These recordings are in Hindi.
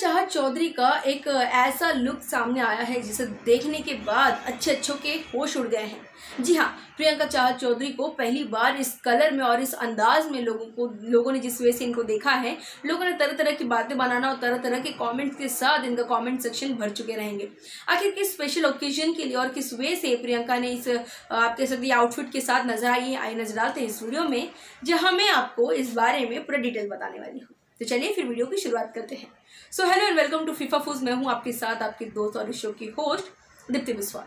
चाहत चौधरी का एक ऐसा लुक सामने आया है, जिसे देखने के बाद अच्छे अच्छों के होश उड़ गए हैं। जी हाँ प्रियंका चाह चौधरी को पहली बार इस कलर में और इस अंदाज में लोगों को, लोगों ने जिस वजह से इनको देखा है, लोगों ने तरह तरह की बातें बनाना और तरह तरह के कमेंट्स के साथ इनका कमेंट सेक्शन भर चुके रहेंगे। आखिर किस स्पेशल ओकेजन के लिए और किस वे से प्रियंका ने इस आपके सकते आउटफिट के साथ नज़र आई आई नज़र आते हैं इस वीडियो में, जहाँ मैं आपको इस बारे में पूरा डिटेल बताने वाली हूँ। तो चलिए फिर वीडियो की शुरुआत करते हैं। So hello and welcome to FIFA Fooz मैं हूँ आपके साथ आपके दोस्त और शो की होस्ट दीप्ति बिस्वाल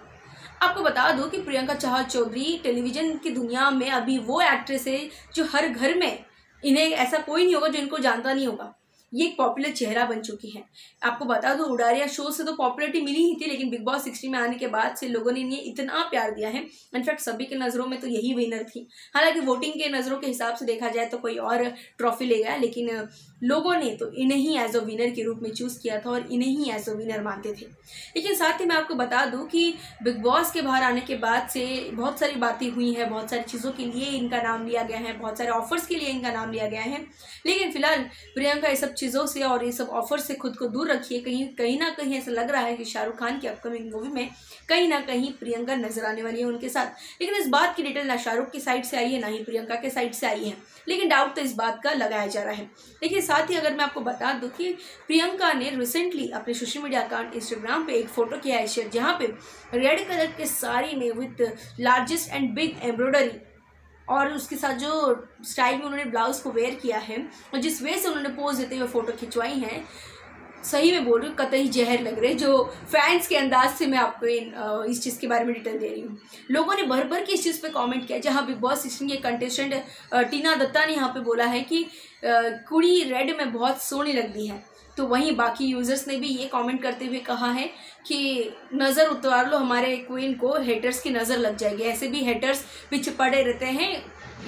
आपको बता दो कि प्रियंका चाहत चौधरी टेलीविज़न की दुनिया में अभी वो एक्ट्रेस है जो हर घर में इन्हें ऐसा कोई नहीं होगा जो इनको जानता नहीं होगा। ये एक पॉपुलर चेहरा बन चुकी है। आपको बता दो, उडारिया शो से तो पॉपुलरिटी मिली ही थी, लेकिन बिग बॉस सिक्सटी में आने के बाद से लोगों ने इन्हें इतना प्यार दिया है। इनफैक्ट सभी के नज़रों में तो यही विनर थी। हालाँकि वोटिंग के नज़रों के हिसाब से देखा जाए तो कोई और ट्रॉफी ले गया, लेकिन लोगों ने तो इन्हें ही एज अ विनर के रूप में चूज़ किया था और इन्हें ही एज अ विनर मानते थे। लेकिन साथ ही मैं आपको बता दूँ कि बिग बॉस के बाहर आने के बाद से बहुत सारी बातें हुई हैं, बहुत सारी चीज़ों के लिए इनका नाम लिया गया है, बहुत सारे ऑफर्स के लिए इनका नाम लिया गया है। लेकिन फ़िलहाल प्रियंका, ये सब चीज़ों से और ये सब ऑफ़र से खुद को दूर रखिए। कहीं कहीं ना कहीं ऐसा लग रहा है कि शाहरुख खान की अपकमिंग मूवी में कहीं ना कहीं प्रियंका नज़र आने वाली है उनके साथ। लेकिन इस बात की डिटेल ना शाहरुख की साइड से आई है, ना ही प्रियंका के साइड से आई है। लेकिन डाउट तो इस बात का लगाया जा रहा है। लेकिन साथ ही अगर मैं आपको बता दूँ कि प्रियंका ने रिसेंटली अपने सोशल मीडिया अकाउंट इंस्टाग्राम पे एक फ़ोटो किया है शेयर जहाँ पे रेड कलर के साड़ी में with largest and big embroidery और उसके साथ जो स्टाइल में उन्होंने ब्लाउज को वेयर किया है, और जिस वे से उन्होंने पोज देते हुए फ़ोटो खिंचवाई हैं सही में बोल रही हूँ, कतई जहर लग रहे जो फैंस के अंदाज से मैं आपको इन इस चीज़ के बारे में डिटेल दे रही हूँ। लोगों ने भर भर के इस चीज़ पे कमेंट किया, जहाँ बिग बॉस सिक्सटीन के कंटेस्टेंट टीना दत्ता ने यहाँ पे बोला है कि कुड़ी रेड में बहुत सोनी लगती है। तो वहीं बाकी यूज़र्स ने भी ये कमेंट करते हुए कहा है कि, नज़र उतार लो हमारे क्वीन को हेटर्स की नज़र लग जाएगी। ऐसे भी हेटर्स पीछे पड़े रहते हैं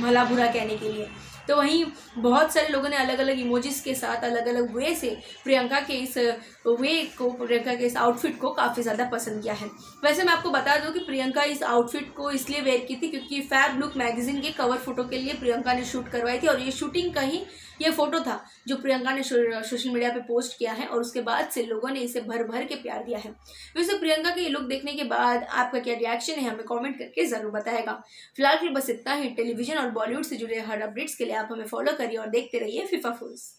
भला बुरा कहने के लिए। तो वहीं बहुत सारे लोगों ने अलग अलग इमोजीज के साथ अलग अलग वे से प्रियंका के इस वे को, प्रियंका के इस आउटफिट को काफ़ी ज़्यादा पसंद किया है। वैसे मैं आपको बता दूँ कि प्रियंका इस आउटफिट को इसलिए वेयर की थी क्योंकि फैब लुक मैगजीन के कवर फ़ोटो के लिए प्रियंका ने शूट करवाई थी और ये शूटिंग का ही ये फ़ोटो था जो प्रियंका ने सोशल मीडिया पे पोस्ट किया है और उसके बाद से लोगों ने इसे भर भर के प्यार दिया है। वैसे प्रियंका के ये लुक देखने के बाद आपका क्या रिएक्शन है, हमें कमेंट करके ज़रूर बताएगा। फ़िलहाल फिर बस इतना ही। टेलीविज़न और बॉलीवुड से जुड़े हर अपडेट्स के लिए आप हमें फॉलो करिए और देखते रहिए फिफा फूल्स